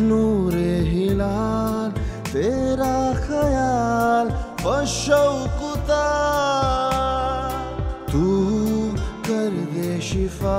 नूरे हिलाल तेरा ख्याल शौकुता तू कर दे शिफा।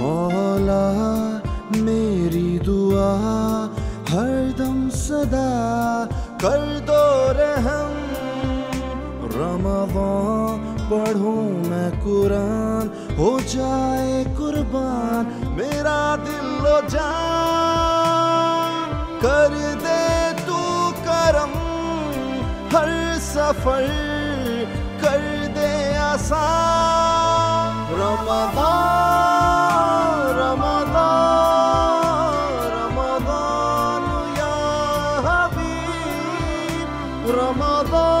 मौला मेरी दुआ हरदम सदा कर दो रहम रमज़ान पढ़ूं मैं कुरान, हो जाए कुर्बान, मेरा दिल लो जान। कर दे तू करम हर सफ़र, कर दे आसान। रमज़ान रमज़ान रमज़ान या हबीब, रमज़ान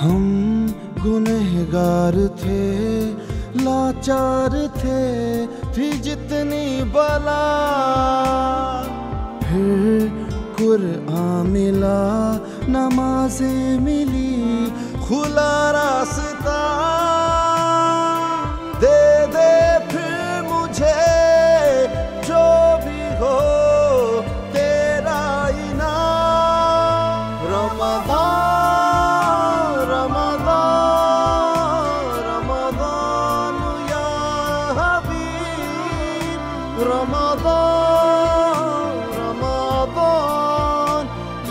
हम गुनहगार थे लाचार थे थी जितनी बला। फिर कुरआ मिला नमाजें मिली खुला रास्ता हबीब रमज़ान रमज़ान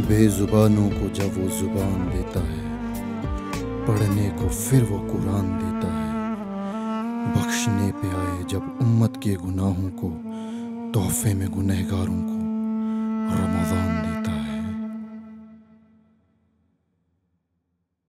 बेजुबानों को जब वो जुबान देता है पढ़ने को फिर वो कुरान देता है। बख्शने पे आए जब उम्मत के गुनाहों को, तोहफे में गुनहगारों को, रमज़ान